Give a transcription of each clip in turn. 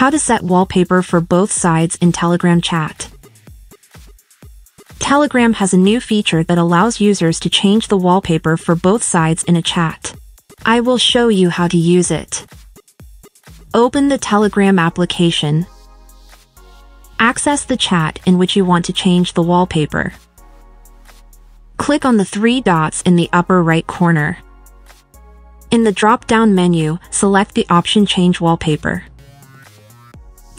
How to set wallpaper for both sides in Telegram chat. Telegram has a new feature that allows users to change the wallpaper for both sides in a chat. I will show you how to use it. Open the Telegram application. Access the chat in which you want to change the wallpaper. Click on the three dots in the upper right corner. In the drop-down menu, select the option Change Wallpaper.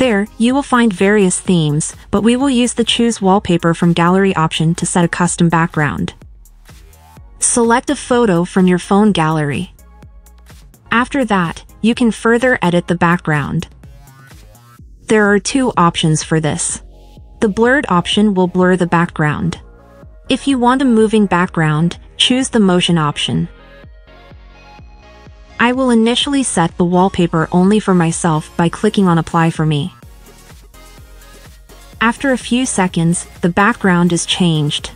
There, you will find various themes, but we will use the Choose Wallpaper from Gallery option to set a custom background. Select a photo from your phone gallery. After that, you can further edit the background. There are two options for this. The blurred option will blur the background. If you want a moving background, choose the motion option. I will initially set the wallpaper only for myself by clicking on Apply for me. After a few seconds, the background is changed.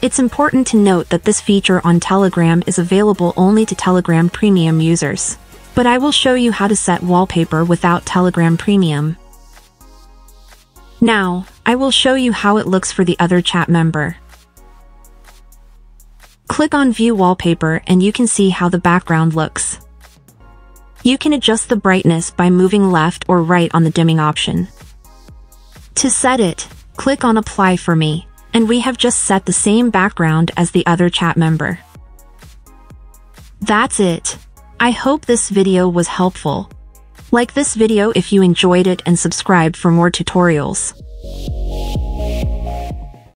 It's important to note that this feature on Telegram is available only to Telegram Premium users. But I will show you how to set wallpaper without Telegram Premium. Now, I will show you how it looks for the other chat member. Click on View Wallpaper and you can see how the background looks. You can adjust the brightness by moving left or right on the dimming option. To set it, click on Apply for me, and we have just set the same background as the other chat member. That's it. I hope this video was helpful. Like this video if you enjoyed it and subscribe for more tutorials.